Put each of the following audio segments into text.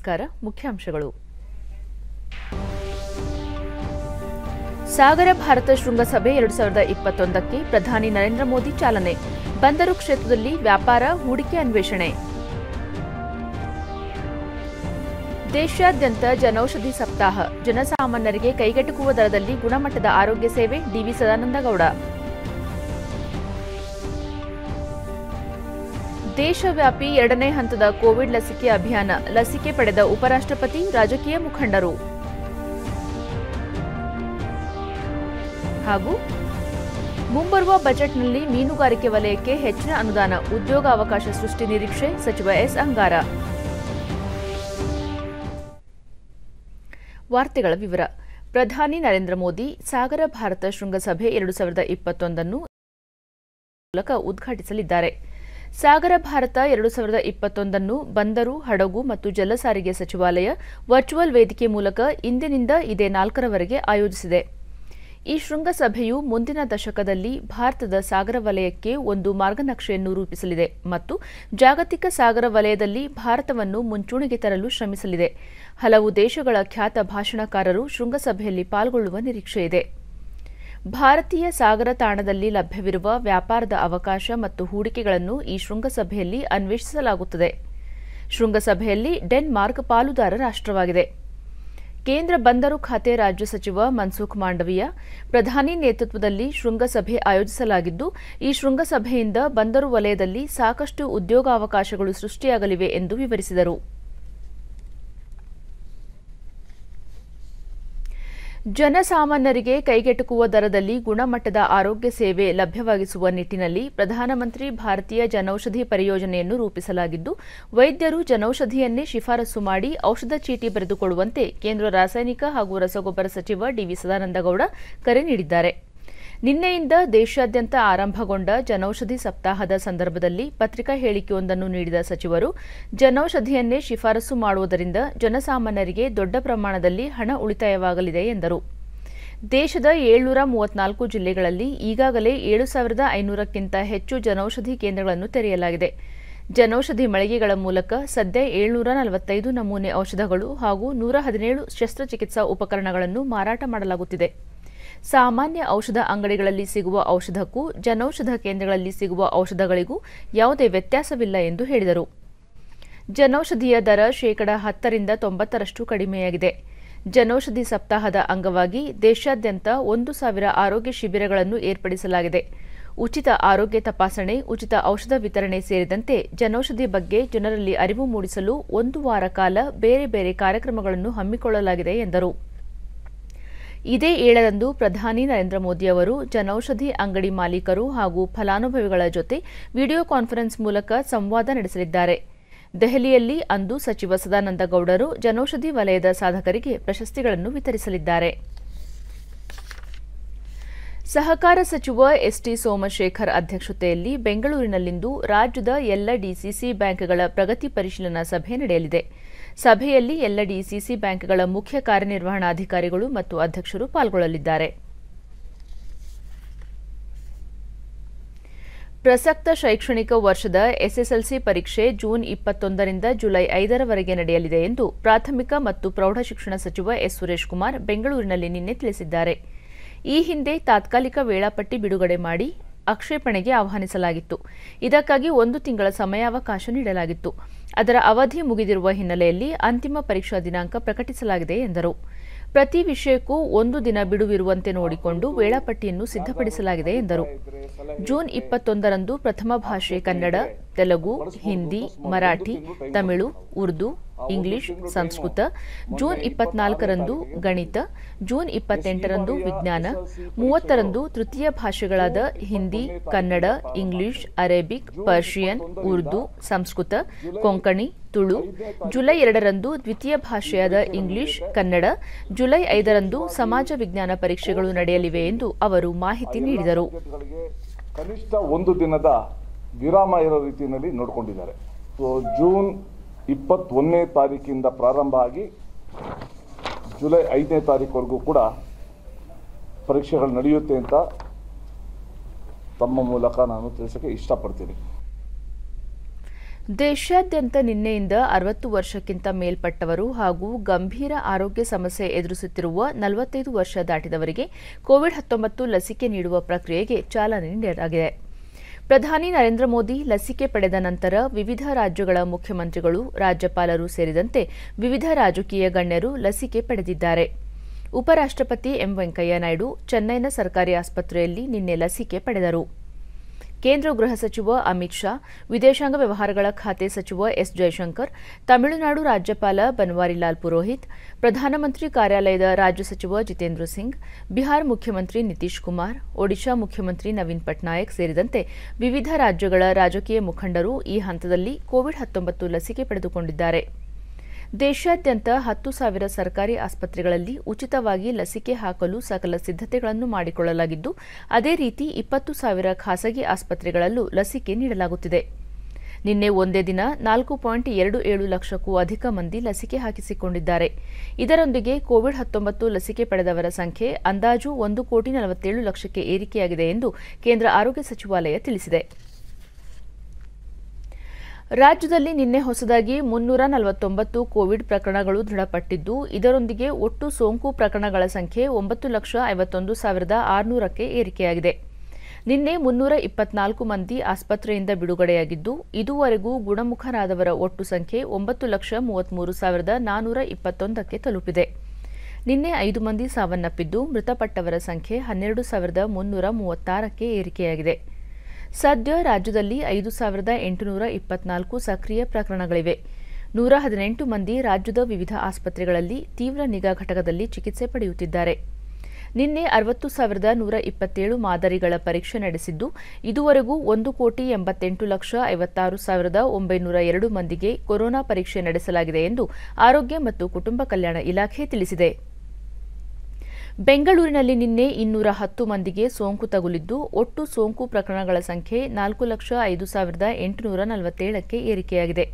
ನಮಸ್ಕಾರ. ಮುಖ್ಯಾಂಶಗಳು. ಸಾಗರ ಭಾರತ ಶೃಂಗಸಭೆ ಎರಡು ಸಾವಿರದ ಇಪ್ಪತ್ತೊಂದಕ್ಕೆ ಪ್ರಧಾನಿ ನರೇಂದ್ರ ಮೋದಿ ಚಾಲನೆ. ಬಂದರು ಕ್ಷೇತ್ರದಲ್ಲಿ ವ್ಯಾಪಾರ, ಹೂಡಿಕೆ ಅನ್ವೇಷಣೆ. ದೇಶಾದ್ಯಂತ ಜನೌಷಧಿ ಸಪ್ತಾಹ. ಜನಸಾಮಾನ್ಯರಿಗೆ ಕೈಗೆಟುಕುವ ದರದಲ್ಲಿ ಗುಣಮಟ್ಟದ ಆರೋಗ್ಯ ಸೇವೆ ಡಿವಿ ಸದಾನಂದಗೌಡ. ದೇಶವ್ಯಾಪಿ ಎರಡನೇ ಹಂತದ ಕೋವಿಡ್ ಲಸಿಕೆ ಅಭಿಯಾನ, ಲಸಿಕೆ ಪಡೆದ ಉಪರಾಷ್ಟ್ರಪತಿ, ರಾಜಕೀಯ ಮುಖಂಡರು. ಹಾಗೂ ಮುಂಬರುವ ಬಜೆಟ್ನಲ್ಲಿ ಮೀನುಗಾರಿಕೆ ವಲಯಕ್ಕೆ ಹೆಚ್ಚಿನ ಅನುದಾನ, ಉದ್ಯೋಗಾವಕಾಶ ಸೃಷ್ಟಿ ನಿರೀಕ್ಷೆ, ಸಚಿವ ಎಸ್. ಅಂಗಾರ. ವಾರ್ತೆಗಳ ವಿವರ. ಪ್ರಧಾನಿ ನರೇಂದ್ರ ಮೋದಿ ಸಾಗರ ಭಾರತ ಶೃಂಗಸಭೆ ಎರಡು ಸಾವಿರದ ಇಪ್ಪತ್ತೊಂದನ್ನು ಮೂಲಕ ಉದ್ಘಾಟಿಸಲಿದ್ದಾರೆ. ಸಾಗರ ಭಾರತ ಎರಡು ಸಾವಿರದ ಇಪ್ಪತ್ತೊಂದನ್ನು ಬಂದರು, ಹಡಗು ಮತ್ತು ಜಲಸಾರಿಗೆ ಸಚಿವಾಲಯ ವರ್ಚುವಲ್ ವೇದಿಕೆ ಮೂಲಕ ಇಂದಿನಿಂದ ಇದೇ ನಾಲ್ಕರವರೆಗೆ ಆಯೋಜಿಸಿದೆ. ಈ ಶೃಂಗಸಭೆಯು ಮುಂದಿನ ದಶಕದಲ್ಲಿ ಭಾರತದ ಸಾಗರ ವಲಯಕ್ಕೆ ಒಂದು ಮಾರ್ಗನಕ್ಷೆಯನ್ನು ರೂಪಿಸಲಿದೆ ಮತ್ತು ಜಾಗತಿಕ ಸಾಗರ ವಲಯದಲ್ಲಿ ಭಾರತವನ್ನು ಮುಂಚೂಣಿಗೆ ತರಲು ಶ್ರಮಿಸಲಿದೆ. ಹಲವು ದೇಶಗಳ ಖ್ಯಾತ ಭಾಷಣಕಾರರು ಶೃಂಗಸಭೆಯಲ್ಲಿ ಪಾಲ್ಗೊಳ್ಳುವ ನಿರೀಕ್ಷೆಯಿದೆ. ಭಾರತೀಯ ಸಾಗರ ತಾಣದಲ್ಲಿ ಲಭ್ಯವಿರುವ ವ್ಯಾಪಾರದ ಅವಕಾಶ ಮತ್ತು ಹೂಡಿಕೆಗಳನ್ನು ಈ ಶೃಂಗಸಭೆಯಲ್ಲಿ ಅನ್ವೇಷಿಸಲಾಗುತ್ತದೆ. ಶೃಂಗಸಭೆಯಲ್ಲಿ ಡೆನ್ಮಾರ್ಕ್ ಪಾಲುದಾರ ರಾಷ್ಟ್ರವಾಗಿದೆ. ಕೇಂದ್ರ ಬಂದರು ಖಾತೆ ರಾಜ್ಯ ಸಚಿವ ಮನ್ಸುಖ್ ಮಾಂಡವಿಯ ಪ್ರಧಾನಿ ನೇತೃತ್ವದಲ್ಲಿ ಶೃಂಗಸಭೆ ಆಯೋಜಿಸಲಾಗಿದ್ದು, ಈ ಶೃಂಗಸಭೆಯಿಂದ ಬಂದರು ವಲಯದಲ್ಲಿ ಸಾಕಷ್ಟು ಉದ್ಯೋಗಾವಕಾಶಗಳು ಸೃಷ್ಟಿಯಾಗಲಿವೆ ಎಂದು ವಿವರಿಸಿದರು. ಜನಸಾಮಾನ್ಯರಿಗೆ ಕೈಗೆಟುಕುವ ದರದಲ್ಲಿ ಗುಣಮಟ್ಟದ ಆರೋಗ್ಯ ಸೇವೆ ಲಭ್ಯವಾಗಿಸುವ ನಿಟ್ಟಿನಲ್ಲಿ ಪ್ರಧಾನಮಂತ್ರಿ ಭಾರತೀಯ ಜನೌಷಧಿ ಪರಿಯೋಜನೆಯನ್ನು ರೂಪಿಸಲಾಗಿದ್ದು, ವೈದ್ಯರು ಜನೌಷಧಿಯನ್ನೇ ಶಿಫಾರಸು ಮಾಡಿ ಔಷಧ ಚೀಟಿ ಬರೆದುಕೊಳ್ಳುವಂತೆ ಕೇಂದ್ರ ರಾಸಾಯನಿಕ ಹಾಗೂ ರಸಗೊಬ್ಬರ ಸಚಿವ ಡಿವಿ ಸದಾನಂದಗೌಡ ಕರೆ ನೀಡಿದ್ದಾರೆ. ನಿನ್ನೆಯಿಂದ ದೇಶಾದ್ಯಂತ ಆರಂಭಗೊಂಡ ಜನೌಷಧಿ ಸಪ್ತಾಹದ ಸಂದರ್ಭದಲ್ಲಿ ಪತ್ರಿಕಾ ಹೇಳಿಕೆಯೊಂದನ್ನು ನೀಡಿದ ಸಚಿವರು, ಜನೌಷಧಿಯನ್ನೇ ಶಿಫಾರಸು ಮಾಡುವುದರಿಂದ ಜನಸಾಮಾನ್ಯರಿಗೆ ದೊಡ್ಡ ಪ್ರಮಾಣದಲ್ಲಿ ಹಣ ಉಳಿತಾಯವಾಗಲಿದೆ ಎಂದರು. ದೇಶದ ಏಳ್ನೂರ ಮೂವತ್ನಾಲ್ಕು ಜಿಲ್ಲೆಗಳಲ್ಲಿ ಈಗಾಗಲೇ ಏಳು ಸಾವಿರದ ಐನೂರಕ್ಕಿಂತ ಹೆಚ್ಚು ಜನೌಷಧಿ ಕೇಂದ್ರಗಳನ್ನು ತೆರೆಯಲಾಗಿದೆ. ಜನೌಷಧಿ ಮಳಿಗೆಗಳ ಮೂಲಕ ಸದ್ಯ ಏಳ್ನೂರ ನಲವತ್ತೈದು ನಮೂನೆ ಔಷಧಗಳು ಹಾಗೂ ನೂರ ಹದಿನೇಳು ಶಸ್ತ್ರಚಿಕಿತ್ಸಾ ಉಪಕರಣಗಳನ್ನು ಮಾರಾಟ ಮಾಡಲಾಗುತ್ತಿದೆ. ಸಾಮಾನ್ಯ ಔಷಧ ಅಂಗಡಿಗಳಲ್ಲಿ ಸಿಗುವ ಔಷಧಕ್ಕೂ ಜನೌಷಧ ಕೇಂದ್ರಗಳಲ್ಲಿ ಸಿಗುವ ಔಷಧಗಳಿಗೂ ಯಾವುದೇ ವ್ಯತ್ಯಾಸವಿಲ್ಲ ಎಂದು ಹೇಳಿದರು. ಜನೌಷಧಿಯ ದರ ಶೇಕಡ ಹತ್ತರಿಂದ ತೊಂಬತ್ತರಷ್ಟು ಕಡಿಮೆಯಾಗಿದೆ. ಜನೌಷಧಿ ಸಪ್ತಾಹದ ಅಂಗವಾಗಿ ದೇಶಾದ್ಯಂತ ಒಂದು ಸಾವಿರ ಆರೋಗ್ಯ ಶಿಬಿರಗಳನ್ನು ಏರ್ಪಡಿಸಲಾಗಿದೆ. ಉಚಿತ ಆರೋಗ್ಯ ತಪಾಸಣೆ, ಉಚಿತ ಔಷಧ ವಿತರಣೆ ಸೇರಿದಂತೆ ಜನೌಷಧಿ ಬಗ್ಗೆ ಜನರಲ್ಲಿ ಅರಿವು ಮೂಡಿಸಲು ಒಂದು ವಾರ ಕಾಲ ಬೇರೆ ಬೇರೆ ಕಾರ್ಯಕ್ರಮಗಳನ್ನು ಹಮ್ಮಿಕೊಳ್ಳಲಾಗಿದೆ ಎಂದರು. ಇದೇ ಏಳರಂದು ಪ್ರಧಾನಿ ನರೇಂದ್ರ ಮೋದಿ ಅವರು ಜನೌಷಧಿ ಅಂಗಡಿ ಮಾಲೀಕರು ಹಾಗೂ ಫಲಾನುಭವಿಗಳ ಜೊತೆ ವಿಡಿಯೋ ಕಾನ್ಫರೆನ್ಸ್ ಮೂಲಕ ಸಂವಾದ ನಡೆಸಲಿದ್ದಾರೆ. ದೆಹಲಿಯಲ್ಲಿ ಅಂದು ಸಚಿವ ಸದಾನಂದ ಗೌಡರು ಜನೌಷಧಿ ವಲಯದ ಸಾಧಕರಿಗೆ ಪ್ರಶಸ್ತಿಗಳನ್ನು ವಿತರಿಸಲಿದ್ದಾರೆ. ಸಹಕಾರ ಸಚಿವ ಎಸ್ಟಿ ಸೋಮಶೇಖರ್ ಅಧ್ಯಕ್ಷತೆಯಲ್ಲಿ ಬೆಂಗಳೂರಿನಲ್ಲಿಂದು ರಾಜ್ಯದ ಎಲ್ಲ ಡಿಸಿಸಿ ಬ್ಯಾಂಕ್ಗಳ ಪ್ರಗತಿ ಪರಿಶೀಲನಾ ಸಭೆ ನಡೆಯಲಿದೆ. ಸಭೆಯಲ್ಲಿ ಎಲ್ಲ ಡಿಸಿಸಿ ಬ್ಯಾಂಕ್ಗಳ ಮುಖ್ಯ ಕಾರ್ಯನಿರ್ವಹಣಾಧಿಕಾರಿಗಳು ಮತ್ತು ಅಧ್ಯಕ್ಷರು ಪಾಲ್ಗೊಳ್ಳಲಿದ್ದಾರೆ. ಪ್ರಸಕ್ತ ಶೈಕ್ಷಣಿಕ ವರ್ಷದ ಎಸ್ಎಸ್ಎಲ್ಸಿ ಪರೀಕ್ಷೆ ಜೂನ್ ಇಪ್ಪತ್ತೊಂದರಿಂದ ಜುಲೈ ಐದರವರೆಗೆ ನಡೆಯಲಿದೆ ಎಂದು ಪ್ರಾಥಮಿಕ ಮತ್ತು ಪ್ರೌಢಶಿಕ್ಷಣ ಸಚಿವ ಎಸ್. ಸುರೇಶ್ ಕುಮಾರ್ ಬೆಂಗಳೂರಿನಲ್ಲಿ ನಿನ್ನೆ ತಿಳಿಸಿದ್ದಾರೆ. ಈ ಹಿಂದೆ ತಾತ್ಕಾಲಿಕ ವೇಳಾಪಟ್ಟಿ ಬಿಡುಗಡೆ ಮಾಡಿ ಆಕ್ಷೇಪಣೆಗೆ ಆಹ್ವಾನಿಸಲಾಗಿತ್ತು. ಇದಕ್ಕಾಗಿ ಒಂದು ತಿಂಗಳ ಸಮಯಾವಕಾಶ ನೀಡಲಾಗಿತ್ತು. ಅದರ ಅವಧಿ ಮುಗಿದಿರುವ ಹಿನ್ನೆಲೆಯಲ್ಲಿ ಅಂತಿಮ ಪರೀಕ್ಷಾ ದಿನಾಂಕ ಪ್ರಕಟಿಸಲಾಗಿದೆ ಎಂದರು. ಪ್ರತಿ ವಿಷಯಕ್ಕೂ ಒಂದು ದಿನ ಬಿಡುವಿರುವಂತೆ ನೋಡಿಕೊಂಡು ವೇಳಾಪಟ್ಟಿಯನ್ನು ಸಿದ್ಧಪಡಿಸಲಾಗಿದೆ ಎಂದರು. ಜೂನ್ ಇಪ್ಪತ್ತೊಂದರಂದು ಪ್ರಥಮ ಭಾಷೆ ಕನ್ನಡ ತೆಲುಗು ಹಿಂದಿ ಮರಾಠಿ ತಮಿಳು ಉರ್ದು ಇಂಗ್ಲಿಷ್ ಸಂಸ್ಕೃತ ಜೂನ್ ಇಪ್ಪತ್ನಾಲ್ಕರಂದು ಗಣಿತ ಜೂನ್ ಇಪ್ಪತ್ತೆಂಟರಂದು ವಿಜ್ಞಾನ ಮೂವತ್ತರಂದು ತೃತೀಯ ಭಾಷೆಗಳಾದ Hindi Kannada English Arabic Persian Urdu Sanskrit Konkani Tulu July ಎರಡರಂದು ದ್ವಿತೀಯ ಭಾಷೆಯಾದ ಇಂಗ್ಲಿಷ್ ಕನ್ನಡ ಜುಲೈ ಐದರಂದು ಸಮಾಜ ವಿಜ್ಞಾನ ಪರೀಕ್ಷೆಗಳು ನಡೆಯಲಿವೆ ಎಂದು ಅವರು ಮಾಹಿತಿ ನೀಡಿದರು. ಕನಿಷ್ಠ ಒಂದು ದಿನದ ವಿರಾಮ ಇರೋ ರೀತಿಯಲ್ಲಿ ನೋಡ್ಕೊಂಡಿದ್ದಾರೆ. ಸೊ ಜೂನ್ ಇಪ್ಪತ್ತೊಂದನೇ ತಾರೀಕಿಂದ ಪ್ರಾರಂಭ ಆಗಿ ಜುಲೈ ಐದನೇ ತಾರೀಕುವರೆಗೂ ಕೂಡ ಪರೀಕ್ಷೆಗಳು ನಡೆಯುತ್ತೆ ಅಂತ ತಮ್ಮ ಮೂಲಕ ನಾನು ತಿಳಿಸೋಕ್ಕೆ ಇಷ್ಟಪಡ್ತೀನಿ. ದೇಶಾದ್ಯಂತ ನಿನ್ನೆಯಿಂದ ಅರವತ್ತು ವರ್ಷಕ್ಕಿಂತ ಮೇಲ್ಪಟ್ಟವರು ಹಾಗೂ ಗಂಭೀರ ಆರೋಗ್ಯ ಸಮಸ್ಯೆ ಎದುರಿಸುತ್ತಿರುವ ನಲವತ್ತೈದು ವರ್ಷ ದಾಟಿದವರಿಗೆ ಕೋವಿಡ್ ಹತ್ತೊಂಬತ್ತು ಲಸಿಕೆ ನೀಡುವ ಪ್ರಕ್ರಿಯೆಗೆ ಚಾಲನೆ ನೀಡಲಾಗಿದೆ. ಪ್ರಧಾನಿ ನರೇಂದ್ರ ಮೋದಿ ಲಸಿಕೆ ಪಡೆದ ನಂತರ ವಿವಿಧ ರಾಜ್ಯಗಳ ಮುಖ್ಯಮಂತ್ರಿಗಳು, ರಾಜ್ಯಪಾಲರು ಸೇರಿದಂತೆ ವಿವಿಧ ರಾಜಕೀಯ ಗಣ್ಯರು ಲಸಿಕೆ ಪಡೆದಿದ್ದಾರೆ. ಉಪರಾಷ್ಟ್ರಪತಿ ಎಂ ವೆಂಕಯ್ಯ ನಾಯ್ಡು ಚೆನ್ನೈನ ಸರ್ಕಾರಿ ಆಸ್ಪತ್ರೆಯಲ್ಲಿ ನಿನ್ನೆ ಲಸಿಕೆ ಪಡೆದರು. ಕೇಂದ್ರ ಗೃಹ ಸಚಿವ ಅಮಿತ್ ಶಾ, ವಿದೇಶಾಂಗ ವ್ಯವಹಾರಗಳ ಖಾತೆ ಸಚಿವ ಎಸ್ ಜಯಶಂಕರ್ ತಮಿಳುನಾಡು ರಾಜ್ಯಪಾಲ ಬನ್ವಾರಿಲಾಲ್ ಪುರೋಹಿತ್, ಪ್ರಧಾನಮಂತ್ರಿ ಕಾರ್ಯಾಲಯದ ರಾಜ್ಯ ಸಚಿವ ಜಿತೇಂದ್ರ ಸಿಂಗ್, ಬಿಹಾರ್ ಮುಖ್ಯಮಂತ್ರಿ ನಿತೀಶ್ ಕುಮಾರ್, ಒಡಿಶಾ ಮುಖ್ಯಮಂತ್ರಿ ನವೀನ್ ಪಟ್ನಾಯಕ್ ಸೇರಿದಂತೆ ವಿವಿಧ ರಾಜ್ಯಗಳ ರಾಜಕೀಯ ಮುಖಂಡರು ಈ ಹಂತದಲ್ಲಿ ಕೋವಿಡ್ ಹತ್ತೊಂಬತ್ತು ಲಸಿಕೆ ಪಡೆದುಕೊಂಡಿದ್ದಾರೆ. ದೇಶಾದ್ಯಂತ ಹತ್ತು ಸಾವಿರ ಸರ್ಕಾರಿ ಆಸ್ಪತ್ರೆಗಳಲ್ಲಿ ಉಚಿತವಾಗಿ ಲಸಿಕೆ ಹಾಕಲು ಸಕಲ ಸಿದ್ಧತೆಗಳನ್ನು ಮಾಡಿಕೊಳ್ಳಲಾಗಿದ್ದು, ಅದೇ ರೀತಿ ಇಪ್ಪತ್ತು ಸಾವಿರ ಖಾಸಗಿ ಆಸ್ಪತ್ರೆಗಳಲ್ಲೂ ಲಸಿಕೆ ನೀಡಲಾಗುತ್ತಿದೆ. ನಿನ್ನೆ ಒಂದೇ ದಿನ ನಾಲ್ಕು ಪಾಯಿಂಟ್ ಎರಡು ಏಳು ಲಕ್ಷಕ್ಕೂ ಅಧಿಕ ಮಂದಿ ಲಸಿಕೆ ಹಾಕಿಸಿಕೊಂಡಿದ್ದಾರೆ. ಇದರೊಂದಿಗೆ ಕೋವಿಡ್ ಹತ್ತೊಂಬತ್ತು ಲಸಿಕೆ ಪಡೆದವರ ಸಂಖ್ಯೆ ಅಂದಾಜು ಒಂದು ಕೋಟಿ ನಲವತ್ತೇಳು ಲಕ್ಷಕ್ಕೆ ಏರಿಕೆಯಾಗಿದೆ ಎಂದು ಕೇಂದ್ರ ಆರೋಗ್ಯ ಸಚಿವಾಲಯ ತಿಳಿಸಿದೆ. ರಾಜ್ಯದಲ್ಲಿ ನಿನ್ನೆ ಹೊಸದಾಗಿ ಮುನ್ನೂರ ನಲವತ್ತೊಂಬತ್ತು ಕೋವಿಡ್ ಪ್ರಕರಣಗಳು ದೃಢಪಟ್ಟಿದ್ದು, ಇದರೊಂದಿಗೆ ಒಟ್ಟು ಸೋಂಕು ಪ್ರಕರಣಗಳ ಸಂಖ್ಯೆ ಒಂಬತ್ತು ಲಕ್ಷ ಐವತ್ತೊಂದು ಸಾವಿರದ ಆರುನೂರಕ್ಕೆ ಏರಿಕೆಯಾಗಿದೆ. ನಿನ್ನೆ ಮುನ್ನೂರ ಇಪ್ಪತ್ನಾಲ್ಕು ಮಂದಿ ಆಸ್ಪತ್ರೆಯಿಂದ ಬಿಡುಗಡೆಯಾಗಿದ್ದು, ಇದುವರೆಗೂ ಗುಣಮುಖರಾದವರ ಒಟ್ಟು ಸಂಖ್ಯೆ ಒಂಬತ್ತು ಲಕ್ಷ ಮೂವತ್ಮೂರು ಸಾವಿರದ ನಾನ್ನೂರ ಇಪ್ಪತ್ತೊಂದಕ್ಕೆ ತಲುಪಿದೆ. ನಿನ್ನೆ ಐದು ಮಂದಿ ಸಾವನ್ನಪ್ಪಿದ್ದು, ಮೃತಪಟ್ಟವರ ಸಂಖ್ಯೆ ಹನ್ನೆರಡು ಸಾವಿರದ ಮುನ್ನೂರ ಮೂವತ್ತಾರಕ್ಕೆ ಏರಿಕೆಯಾಗಿದೆ. ಸದ್ಯ ರಾಜ್ಯದಲ್ಲಿ ಐದು ಸಾವಿರದ ಎಂಟುನೂರ ಇಪ್ಪತ್ನಾಲ್ಕು ಸಕ್ರಿಯ ಪ್ರಕರಣಗಳಿವೆ. ನೂರ ಹದಿನೆಂಟು ಮಂದಿ ರಾಜ್ಯದ ವಿವಿಧ ಆಸ್ಪತ್ರೆಗಳಲ್ಲಿ ತೀವ್ರ ನಿಗಾ ಘಟಕದಲ್ಲಿ ಚಿಕಿತ್ಸೆ ಪಡೆಯುತ್ತಿದ್ದಾರೆ. ನಿನ್ನೆ ಅರವತ್ತು ಸಾವಿರದ ನೂರ ಇಪ್ಪತ್ತೇಳು ಮಾದರಿಗಳ ಪರೀಕ್ಷೆ ನಡೆಸಿದ್ದು, ಇದುವರೆಗೂ ಒಂದು ಕೋಟಿ ಎಂಬತ್ತೆಂಟು ಲಕ್ಷ ಐವತ್ತಾರು ಸಾವಿರದ ಒಂಬೈನೂರ ಎರಡು ಮಂದಿಗೆ ಕೊರೋನಾ ಪರೀಕ್ಷೆ ನಡೆಸಲಾಗಿದೆ ಎಂದು ಆರೋಗ್ಯ ಮತ್ತು ಕುಟುಂಬ ಕಲ್ಯಾಣ ಇಲಾಖೆ ತಿಳಿಸಿದೆ. ಬೆಂಗಳೂರಿನಲ್ಲಿ ನಿನ್ನೆ ಇನ್ನೂರ ಹತ್ತು ಮಂದಿಗೆ ಸೋಂಕು ತಗುಲಿದ್ದು, ಒಟ್ಟು ಸೋಂಕು ಪ್ರಕರಣಗಳ ಸಂಖ್ಯೆ ನಾಲ್ಕು ಲಕ್ಷ ಐದು ಸಾವಿರದ ಎಂಟುನೂರ ನಲವತ್ತೇಳಕ್ಕೆ ಏರಿಕೆಯಾಗಿದೆ.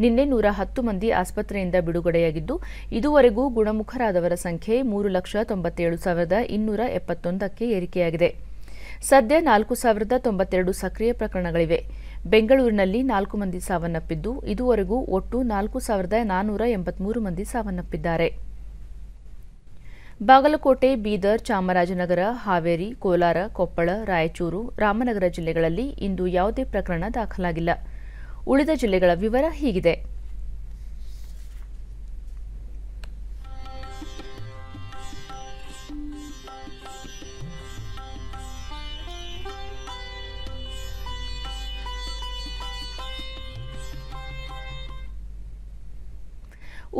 ನಿನ್ನೆ ನೂರ ಹತ್ತು ಮಂದಿ ಆಸ್ಪತ್ರೆಯಿಂದ ಬಿಡುಗಡೆಯಾಗಿದ್ದು, ಇದುವರೆಗೂ ಗುಣಮುಖರಾದವರ ಸಂಖ್ಯೆ ಮೂರು ಲಕ್ಷ ತೊಂಬತ್ತೇಳು ಸಾವಿರದ ಇನ್ನೂರ ಎಪ್ಪತ್ತೊಂದಕ್ಕೆ ಏರಿಕೆಯಾಗಿದೆ. ಸದ್ಯ ನಾಲ್ಕು ಸಾವಿರದ ತೊಂಬತ್ತೆರಡು ಸಕ್ರಿಯ ಪ್ರಕರಣಗಳಿವೆ. ಬೆಂಗಳೂರಿನಲ್ಲಿ ನಾಲ್ಕು ಮಂದಿ ಸಾವನ್ನಪ್ಪಿದ್ದು, ಇದುವರೆಗೂ ಒಟ್ಟು ನಾಲ್ಕು ಸಾವಿರದ ನಾನ್ನೂರ ಎಂಬತ್ಮೂರು ಮಂದಿ ಸಾವನ್ನಪ್ಪಿದ್ದಾರೆ. ಬಾಗಲಕೋಟೆ, ಬೀದರ್, ಚಾಮರಾಜನಗರ, ಹಾವೇರಿ, ಕೋಲಾರ, ಕೊಪ್ಪಳ, ರಾಯಚೂರು, ರಾಮನಗರ ಜಿಲ್ಲೆಗಳಲ್ಲಿ ಇಂದು ಯಾವುದೇ ಪ್ರಕರಣ ದಾಖಲಾಗಿಲ್ಲ. ಉಳಿದ ಜಿಲ್ಲೆಗಳ ವಿವರ ಹೀಗಿದೆ.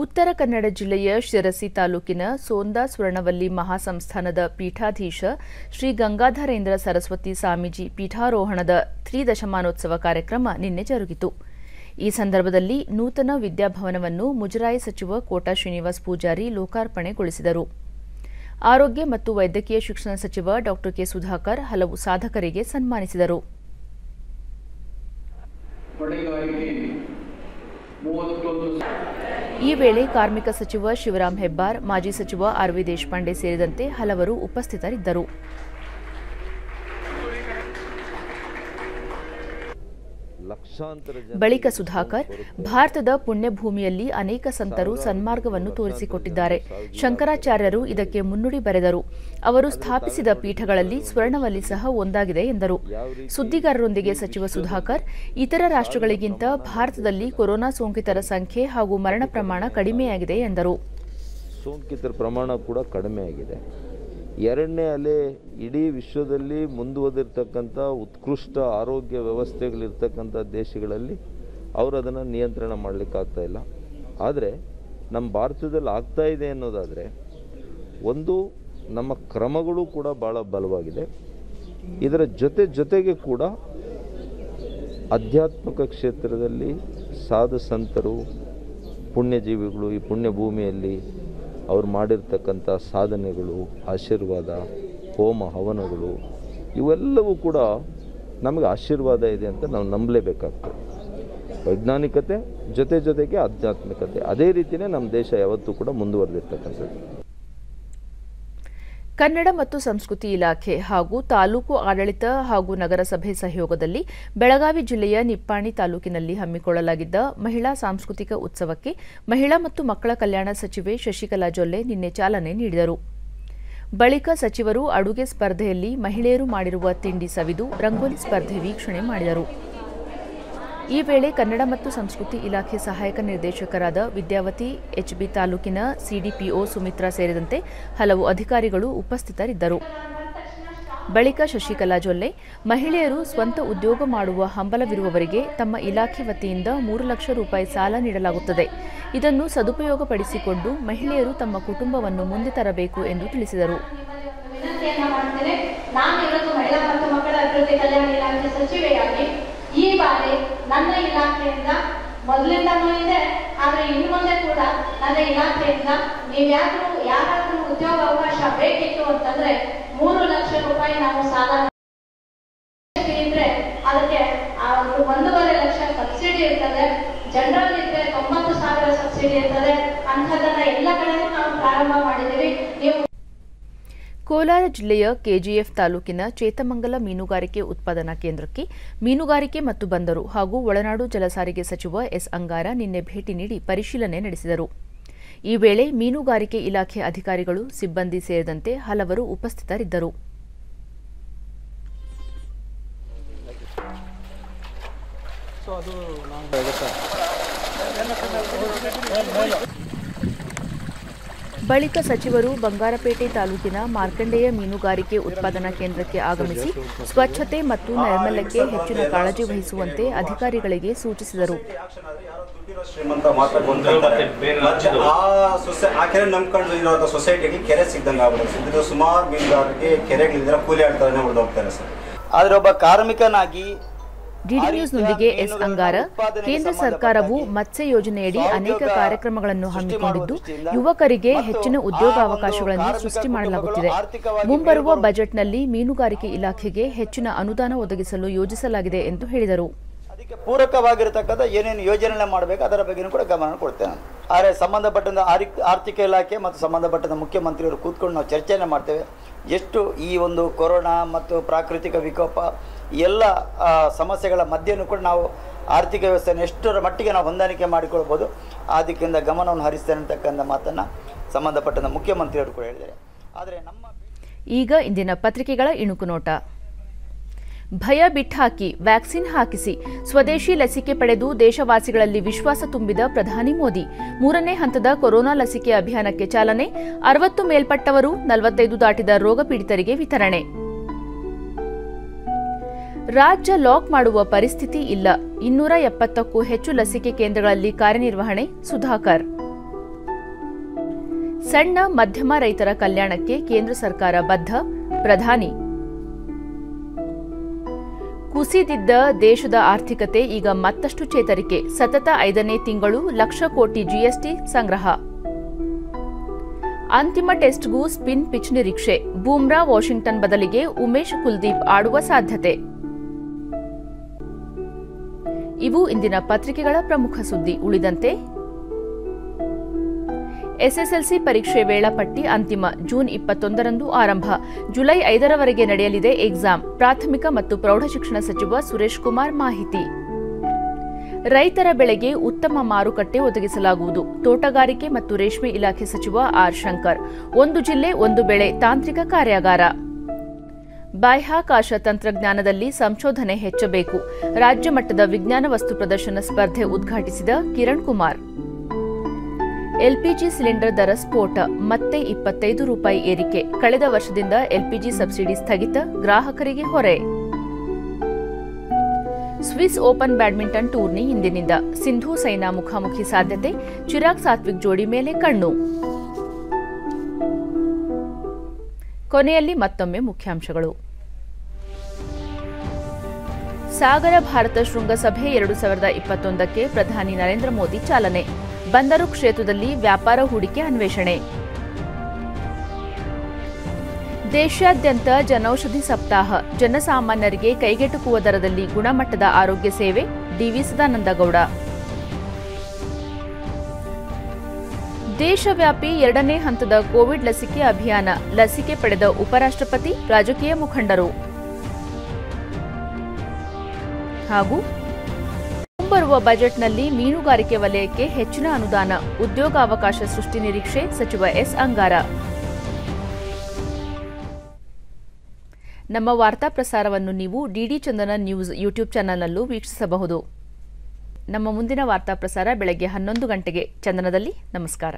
ಉತ್ತರ ಕನ್ನಡ ಜಿಲ್ಲೆಯ ಶಿರಸಿ ತಾಲೂಕಿನ ಸೋಂದಾ ಸ್ವರ್ಣವಲ್ಲಿ ಮಹಾಸಂಸ್ಥಾನದ ಪೀಠಾಧೀಶ ಶ್ರೀ ಗಂಗಾಧರೇಂದ್ರ ಸರಸ್ವತಿ ಸ್ವಾಮೀಜಿ ಪೀಠಾರೋಹಣದ ತ್ರಿದಶಮಾನೋತ್ಸವ ಕಾರ್ಯಕ್ರಮ ನಿನ್ನೆ ಜರುಗಿತು. ಈ ಸಂದರ್ಭದಲ್ಲಿ ನೂತನ ವಿದ್ಯಾಭವನವನ್ನು ಮುಜರಾಯಿ ಸಚಿವ ಕೋಟಾ ಶ್ರೀನಿವಾಸ್ ಪೂಜಾರಿ ಲೋಕಾರ್ಪಣೆಗೊಳಿಸಿದರು. ಆರೋಗ್ಯ ಮತ್ತು ವೈದ್ಯಕೀಯ ಶಿಕ್ಷಣ ಸಚಿವ ಡಾ ಕೆ ಸುಧಾಕರ್ ಹಲವು ಸಾಧಕರಿಗೆ ಸನ್ಮಾನಿಸಿದರು. ಈ ವೇಳೆ ಕಾರ್ಮಿಕ ಸಚಿವ ಶಿವರಾಂ ಹೆಬ್ಬಾರ್ ಮಾಜಿ ಸಚಿವ ಆರ್ವಿ ದೇಶಪಾಂಡೆ ಸೇರಿದಂತೆ ಹಲವರು ಉಪಸ್ಥಿತರಿದ್ದರು ಲಕ್ಷಾಂತರ ಜನ ಬಳಿಕ ಸುಧಾಕರ್ ಭಾರತದ ಪುಣ್ಯಭೂಮಿಯಲ್ಲಿ ಅನೇಕ ಸಂತರು ಸನ್ಮಾರ್ಗವನ್ನು ತೋರಿಸಿಕೊಟ್ಟಿದ್ದಾರೆ. ಶಂಕರಾಚಾರ್ಯರು ಇದಕ್ಕೆ ಮುನ್ನುಡಿ ಬರೆದರು. ಅವರು ಸ್ಥಾಪಿಸಿದ ಪೀಠಗಳಲ್ಲಿ ಸ್ವರ್ಣವಲ್ಲಿ ಸಹ ಒಂದಾಗಿದೆ ಎಂದರು. ಸುದ್ದಿಗಾರರೊಂದಿಗೆ ಸಚಿವ ಸುಧಾಕರ್ ಇತರ ರಾಷ್ಟ್ರಗಳಿಗಿಂತ ಭಾರತದಲ್ಲಿ ಕೊರೋನಾ ಸೋಂಕಿತರ ಸಂಖ್ಯೆ ಹಾಗೂ ಮರಣ ಪ್ರಮಾಣ ಕಡಿಮೆಯಾಗಿದೆ ಎಂದರು. ಸೋಂಕಿತರ ಪ್ರಮಾಣ ಕೂಡ ಕಡಿಮೆ ಆಗಿದೆ ಎರಡನೇ ಅಲೆ ಇಡೀ ವಿಶ್ವದಲ್ಲಿ ಮುಂದುವರೆದಿರ್ತಕ್ಕಂಥ ಉತ್ಕೃಷ್ಟ ಆರೋಗ್ಯ ವ್ಯವಸ್ಥೆಗಳಿರ್ತಕ್ಕಂಥ ದೇಶಗಳಲ್ಲಿ ಅವರು ಅದನ್ನು ನಿಯಂತ್ರಣ ಮಾಡಲಿಕ್ಕಾಗ್ತಾ ಇಲ್ಲ. ಆದರೆ ನಮ್ಮ ಭಾರತದಲ್ಲಿ ಆಗ್ತಾ ಇದೆ ಅನ್ನೋದಾದರೆ ಒಂದು ನಮ್ಮ ಕ್ರಮಗಳು ಕೂಡ ಭಾಳ ಬಲವಾಗಿದೆ. ಇದರ ಜೊತೆ ಜೊತೆಗೆ ಕೂಡ ಆಧ್ಯಾತ್ಮಿಕ ಕ್ಷೇತ್ರದಲ್ಲಿ ಸಾಧು ಸಂತರು, ಪುಣ್ಯಜೀವಿಗಳು ಈ ಪುಣ್ಯಭೂಮಿಯಲ್ಲಿ ಅವ್ರು ಮಾಡಿರ್ತಕ್ಕಂಥ ಸಾಧನೆಗಳು, ಆಶೀರ್ವಾದ, ಹೋಮ, ಹವನಗಳು, ಇವೆಲ್ಲವೂ ಕೂಡ ನಮಗೆ ಆಶೀರ್ವಾದ ಇದೆ ಅಂತ ನಾವು ನಂಬಲೇಬೇಕಾಗ್ತದೆ. ವೈಜ್ಞಾನಿಕತೆ ಜೊತೆ ಜೊತೆಗೆ ಆಧ್ಯಾತ್ಮಿಕತೆ. ಅದೇ ರೀತಿಯೇ ನಮ್ಮ ದೇಶ ಯಾವತ್ತೂ ಕೂಡ ಮುಂದುವರೆದಿರ್ತಕ್ಕಂಥದ್ದು. ಕನ್ನಡ ಮತ್ತು ಸಂಸ್ಕೃತಿ ಇಲಾಖೆ ಹಾಗೂ ತಾಲೂಕು ಆಡಳಿತ ಹಾಗೂ ನಗರಸಭೆ ಸಹಯೋಗದಲ್ಲಿ ಬೆಳಗಾವಿ ಜಿಲ್ಲೆಯ ನಿಪ್ಪಾಣಿ ತಾಲೂಕಿನಲ್ಲಿ ಹಮ್ಮಿಕೊಳ್ಳಲಾಗಿದ್ದ ಮಹಿಳಾ ಸಾಂಸ್ಕೃತಿಕ ಉತ್ಸವಕ್ಕೆ ಮಹಿಳಾ ಮತ್ತು ಮಕ್ಕಳ ಕಲ್ಯಾಣ ಸಚಿವೆ ಶಶಿಕಲಾ ಜೊಲ್ಲೆ ನಿನ್ನೆ ಚಾಲನೆ ನೀಡಿದರು. ಬಳಿಕ ಸಚಿವರು ಅಡುಗೆ ಸ್ಪರ್ಧೆಯಲ್ಲಿ ಮಹಿಳೆಯರು ಮಾಡಿರುವ ತಿಂಡಿ ಸವಿದು ರಂಗೋಲಿ ಸ್ಪರ್ಧೆ ವೀಕ್ಷಣೆ ಮಾಡಿದರು. ಈ ವೇಳೆ ಕನ್ನಡ ಮತ್ತು ಸಂಸ್ಕೃತಿ ಇಲಾಖೆ ಸಹಾಯಕ ನಿರ್ದೇಶಕರಾದ ವಿದ್ಯಾವತಿ, ಎಚ್ಬಿ ತಾಲೂಕಿನ ಸಿಡಿಪಿಒ ಸುಮಿತ್ರಾ ಸೇರಿದಂತೆ ಹಲವು ಅಧಿಕಾರಿಗಳು ಉಪಸ್ಥಿತರಿದ್ದರು. ಬಳಿಕ ಶಶಿಕಲಾ ಜೊಲ್ಲೆ, ಮಹಿಳೆಯರು ಸ್ವಂತ ಉದ್ಯೋಗ ಮಾಡುವ ಹಂಬಲವಿರುವವರಿಗೆ ತಮ್ಮ ಇಲಾಖೆ ವತಿಯಿಂದ ಮೂರು ಲಕ್ಷ ರೂಪಾಯಿ ಸಾಲ ನೀಡಲಾಗುತ್ತದೆ. ಇದನ್ನು ಸದುಪಯೋಗಪಡಿಸಿಕೊಂಡು ಮಹಿಳೆಯರು ತಮ್ಮ ಕುಟುಂಬವನ್ನು ಮುಂದೆ ತರಬೇಕು ಎಂದು ತಿಳಿಸಿದರು. ಈ ಬಾರಿ ನನ್ನ ಇಲಾಖೆಯಿಂದ ಮೊದಲಿಂದನೂ ಇದೆ ಆದ್ರೆ ಇನ್ನು ಮುಂದೆ ಕೂಡ ನನ್ನ ಇಲಾಖೆಯಿಂದ ನೀವ್ಯಾದ್ರೂ ಯಾರಾದ್ರೂ ಉದ್ಯೋಗ ಅವಕಾಶ ಬೇಕಿತ್ತು ಅಂತಂದ್ರೆ ಮೂರು ಲಕ್ಷ ರೂಪಾಯಿ ನಾವು ಸಾಲ ಇದ್ರೆ ಅದಕ್ಕೆ ಒಂದೂವರೆ ಲಕ್ಷ ಸಬ್ಸಿಡಿ ಇರ್ತದೆ. ಜನರಲ್ ಇದ್ರೆ ತೊಂಬತ್ತು ಸಾವಿರ ಸಬ್ಸಿಡಿ ಇರ್ತದೆ. ಅಂಥದ್ದನ್ನ ಎಲ್ಲ ಕಡೆನೂ ನಾವು ಪ್ರಾರಂಭ ಮಾಡಿದ್ದೀವಿ. ನೀವು ಕೋಲಾರ ಜಿಲ್ಲೆಯ ಕೆಜಿಎಫ್ ತಾಲೂಕಿನ ಚೇತಮಂಗಲ ಮೀನುಗಾರಿಕೆ ಉತ್ಪಾದನಾ ಕೇಂದ್ರಕ್ಕೆ ಮೀನುಗಾರಿಕೆ ಮತ್ತು ಬಂದರು ಹಾಗೂ ಒಳನಾಡು ಜಲಸಾರಿಗೆ ಸಚಿವ ಎಸ್ ಅಂಗಾರ ನಿನ್ನೆ ಭೇಟಿ ನೀಡಿ ಪರಿಶೀಲನೆ ನಡೆಸಿದರು. ಈ ವೇಳೆ ಮೀನುಗಾರಿಕೆ ಇಲಾಖೆ ಅಧಿಕಾರಿಗಳು, ಸಿಬ್ಬಂದಿ ಸೇರಿದಂತೆ ಹಲವರು ಉಪಸ್ಥಿತರಿದ್ದರು. ಬಳಿಕ ಸಚಿವರು ಬಂಗಾರಪೇಟೆ ತಾಲೂಕಿನ ಮಾರ್ಕಂಡೇಯ ಮೀನುಗಾರಿಕೆ ಉತ್ಪಾದನಾ ಕೇಂದ್ರಕ್ಕೆ ಆಗಮಿಸಿ ಸ್ವಚ್ಛತೆ ಮತ್ತು ನೈರ್ಮಲ್ಯಕ್ಕೆ ಹೆಚ್ಚಿನ ಕಾಳಜಿ ವಹಿಸುವಂತೆ ಅಧಿಕಾರಿಗಳಿಗೆ ಸೂಚಿಸಿದರು. ಸೊಸೈಟಿಗೆ ಕೆರೆ ಸಿಗ್ದಂಗೆ ಆಗ್ಬಿಡುತ್ತೆ. ಸುಮಾರು ಮೀನುಗಾರರಿಗೆ ಕೆರೆಗಳಿದ್ರೆ ಕೂಲಿ ಸರ್. ಆದ್ರೆ ಒಬ್ಬ ಕಾರ್ಮಿಕನಾಗಿ ಡಿಡಿ ನ್ಯೂಸ್ನೊಂದಿಗೆ ಎಸ್ ಅಂಗಾರ. ಕೇಂದ್ರ ಸರ್ಕಾರವು ಮತ್ಸ್ಯ ಯೋಜನೆಯಡಿ ಅನೇಕ ಕಾರ್ಯಕ್ರಮಗಳನ್ನು ಹಮ್ಮಿಕೊಂಡಿದ್ದು ಯುವಕರಿಗೆ ಹೆಚ್ಚಿನ ಉದ್ಯೋಗಾವಕಾಶಗಳನ್ನು ಸೃಷ್ಟಿ ಮಾಡಲಾಗುತ್ತಿದೆ. ಮುಂಬರುವ ಬಜೆಟ್ನಲ್ಲಿ ಮೀನುಗಾರಿಕೆ ಇಲಾಖೆಗೆ ಹೆಚ್ಚಿನ ಅನುದಾನ ಒದಗಿಸಲು ಯೋಜಿಸಲಾಗಿದೆ ಎಂದು ಹೇಳಿದರು. ಅದಕ್ಕೆ ಪೂರಕವಾಗಿರತಕ್ಕಂಥ ಏನೇನು ಯೋಜನೆ ಮಾಡಬೇಕು ಅದರ ಬಗ್ಗೆನೂ ಕೂಡ ಗಮನ ಕೊಡ್ತೇನೆ. ಆದರೆ ಸಂಬಂಧಪಟ್ಟಂತ ಆರಿಕ್ ಆರ್ಥಿಕ ಇಲಾಖೆ ಮತ್ತು ಸಂಬಂಧಪಟ್ಟಂತ ಮುಖ್ಯಮಂತ್ರಿಯವರು ಕೂತ್ಕೊಂಡು ನಾವು ಚರ್ಚೆಯನ್ನು ಮಾಡ್ತೇವೆ. ಎಷ್ಟು ಈ ಒಂದು ಕೊರೋನಾ ಮತ್ತು ಪ್ರಾಕೃತಿಕ ವಿಕೋಪ, ಎಲ್ಲ ಸಮಸ್ಯೆಗಳ ಮಧ್ಯೆಯೂ ಕೂಡ ನಾವು ಆರ್ಥಿಕ ವ್ಯವಸ್ಥೆಯನ್ನು ಎಷ್ಟರ ಮಟ್ಟಿಗೆ ನಾವು ಹೊಂದಾಣಿಕೆ ಮಾಡಿಕೊಳ್ಬೋದು ಆ ದಿಕ್ಕಿಂದ ಗಮನವನ್ನು ಹರಿಸ್ತೇನೆ ಅಂತಕ್ಕಂಥ ಮಾತನ್ನು ಸಂಬಂಧಪಟ್ಟಂತ ಮುಖ್ಯಮಂತ್ರಿಯವರು ಕೂಡ ಹೇಳಿದ್ದಾರೆ. ಆದರೆ ನಮ್ಮ ಈಗ ಇಂದಿನ ಪತ್ರಿಕೆಗಳ ಇಣುಕು ನೋಟ. ಭಯ ಬಿಟ್ಟಾಕಿ ವ್ಯಾಕ್ಸಿನ್ ಹಾಕಿಸಿ ಸ್ವದೇಶಿ ಲಸಿಕೆ ಪಡೆದು ದೇಶವಾಸಿಗಳಲ್ಲಿ ವಿಶ್ವಾಸ ತುಂಬಿದ ಪ್ರಧಾನಿ ಮೋದಿ. ಮೂರನೇ ಹಂತದ ಕೊರೋನಾ ಲಸಿಕೆ ಅಭಿಯಾನಕ್ಕೆ ಚಾಲನೆ, ಅರವತ್ತು ಮೇಲ್ಪಟ್ಟವರು, ನಲವತ್ತೈದು ದಾಟಿದ ರೋಗ ಪೀಡಿತರಿಗೆ ವಿತರಣೆ. ರಾಜ್ಯ ಲಾಕ್ ಮಾಡುವ ಪರಿಸ್ಥಿತಿ ಇಲ್ಲ. ಇನ್ನೂರ ಎಪ್ಪತ್ತಕ್ಕೂ ಹೆಚ್ಚು ಲಸಿಕೆ ಕೇಂದ್ರಗಳಲ್ಲಿ ಕಾರ್ಯನಿರ್ವಹಣೆ, ಸುಧಾಕರ್. ಸಣ್ಣ ಮಧ್ಯಮ ರೈತರ ಕಲ್ಯಾಣಕ್ಕೆ ಕೇಂದ್ರ ಸರ್ಕಾರ ಬದ್ಧ, ಪ್ರಧಾನಿ ಕುಸಿದಿದ್ದ ದೇಶದ ಆರ್ಥಿಕತೆ ಈಗ ಮತ್ತಷ್ಟು ಚೇತರಿಕೆ. ಸತತ ಐದನೇ ತಿಂಗಳು ಲಕ್ಷ ಕೋಟಿ ಜಿಎಸ್ಟಿ ಸಂಗ್ರಹ. ಅಂತಿಮ ಟೆಸ್ಟ್ಗೂ ಸ್ಪಿನ್ ಪಿಚ್ ನಿರೀಕ್ಷೆ. ಬೂಮ್ರಾ ವಾಷಿಂಗ್ಟನ್ ಬದಲಿಗೆ ಉಮೇಶ್ ಕುಲ್ದೀಪ್ ಆಡುವ ಸಾಧ್ಯತೆ. ಇವು ಇಂದಿನ ಪತ್ರಿಕೆಗಳ ಪ್ರಮುಖ ಸುದ್ದಿ. ಉಳಿದಂತೆ ಎಸ್ಎಸ್ಎಲ್ಸಿ ಪರೀಕ್ಷೆ ವೇಳಾಪಟ್ಟಿ ಅಂತಿಮ. ಜೂನ್ ಇಪ್ಪತ್ತೊಂದರಂದು ಆರಂಭ. ಜುಲೈ ಐದರವರೆಗೆ ನಡೆಯಲಿದೆ ಎಕ್ಸಾಮ್. ಪ್ರಾಥಮಿಕ ಮತ್ತು ಪ್ರೌಢಶಿಕ್ಷಣ ಸಚಿವ ಸುರೇಶ್ ಕುಮಾರ್ ಮಾಹಿತಿ. ರೈತರ ಬೆಳೆಗೆ ಉತ್ತಮ ಮಾರುಕಟ್ಟೆ ಒದಗಿಸಲಾಗುವುದು. ತೋಟಗಾರಿಕೆ ಮತ್ತು ರೇಷ್ಮೆ ಇಲಾಖೆ ಸಚಿವ ಆರ್ ಶಂಕರ್. ಒಂದು ಜಿಲ್ಲೆ, ಒಂದು ಬೆಳೆ ತಾಂತ್ರಿಕ ಕಾರ್ಯಾಗಾರ. ಬಾಹ್ಯಾಕಾಶ ತಂತ್ರಜ್ಞಾನದಲ್ಲಿ ಸಂಶೋಧನೆ ಹೆಚ್ಚಬೇಕು. ರಾಜ್ಯ ಮಟ್ಟದ ವಿಜ್ಞಾನ ವಸ್ತು ಪ್ರದರ್ಶನ ಸ್ಪರ್ಧೆ ಉದ್ಘಾಟಿಸಿದ ಕಿರಣ್ ಕುಮಾರ್. ಎಲ್ಪಿಜಿ ಸಿಲಿಂಡರ್ ದರ ಸ್ಫೋಟ, ಮತ್ತೆ ಇಪ್ಪತ್ತೈದು ರೂಪಾಯಿ ಏರಿಕೆ. ಕಳೆದ ವರ್ಷದಿಂದ ಎಲ್ಪಿಜಿ ಸಬ್ಸಿಡಿ ಸ್ಥಗಿತ, ಗ್ರಾಹಕರಿಗೆ ಹೊರೆ. ಸ್ವಿಸ್ ಓಪನ್ ಬ್ಯಾಡ್ಮಿಂಟನ್ ಟೂರ್ನಿ ಇಂದಿನಿಂದ. ಸಿಂಧು ಸೈನಾ ಮುಖಾಮುಖಿ ಸಾಧ್ಯತೆ, ಚಿರಾಗ್ ಸಾತ್ವಿಕ್ ಜೋಡಿ ಮೇಲೆ ಕಣ್ಣು. ಕೊನೆಯಲ್ಲಿ ಮತ್ತೊಮ್ಮೆ ಮುಖ್ಯಾಂಶಗಳು. ಸಾಗರ ಭಾರತ ಶೃಂಗಸಭೆ ಎರಡು ಸಾವಿರದ ಇಪ್ಪತ್ತೊಂದಕ್ಕೆ ಪ್ರಧಾನಿ ನರೇಂದ್ರ ಮೋದಿ ಚಾಲನೆ. ಬಂದರು ಕ್ಷೇತ್ರದಲ್ಲಿ ವ್ಯಾಪಾರ ಹೂಡಿಕೆ ಅನ್ವೇಷಣೆ. ದೇಶಾದ್ಯಂತ ಜನೌಷಧಿ ಸಪ್ತಾಹ. ಜನಸಾಮಾನ್ಯರಿಗೆ ಕೈಗೆಟುಕುವ ದರದಲ್ಲಿ ಗುಣಮಟ್ಟದ ಆರೋಗ್ಯ ಸೇವೆ. ಡಿವಿ ಸದಾನಂದಗೌಡ. ದೇಶವ್ಯಾಪಿ ಎರಡನೇ ಹಂತದ ಕೋವಿಡ್ ಲಸಿಕೆ ಅಭಿಯಾನ. ಲಸಿಕೆ ಪಡೆದ ಉಪರಾಷ್ಟ್ರಪತಿ, ರಾಜಕೀಯ ಮುಖಂಡರು. ಹಾಗೂ ಮುಂಬರುವ ಬಜೆಟ್ನಲ್ಲಿ ಮೀನುಗಾರಿಕೆ ವಲಯಕ್ಕೆ ಹೆಚ್ಚಿನ ಅನುದಾನ, ಉದ್ಯೋಗಾವಕಾಶ ಸೃಷ್ಟಿ ನಿರೀಕ್ಷೆ, ಸಚಿವ ಎಸ್ ಅಂಗಾರ. ನಮ್ಮ ವಾರ್ತಾ ಪ್ರಸಾರವನ್ನು ನೀವು ಡಿಡಿ ಚಂದನ ನ್ಯೂಸ್ ಯೂಟ್ಯೂಬ್ ಚಾನೆಲ್ನಲ್ಲೂ ವೀಕ್ಷಿಸಬಹುದು. ನಮ್ಮ ಮುಂದಿನ ವಾರ್ತಾ ಪ್ರಸಾರ ಬೆಳಗ್ಗೆ ಹನ್ನೊಂದು ಗಂಟೆಗೆ, ಚಂದನದಲ್ಲಿ. ನಮಸ್ಕಾರ.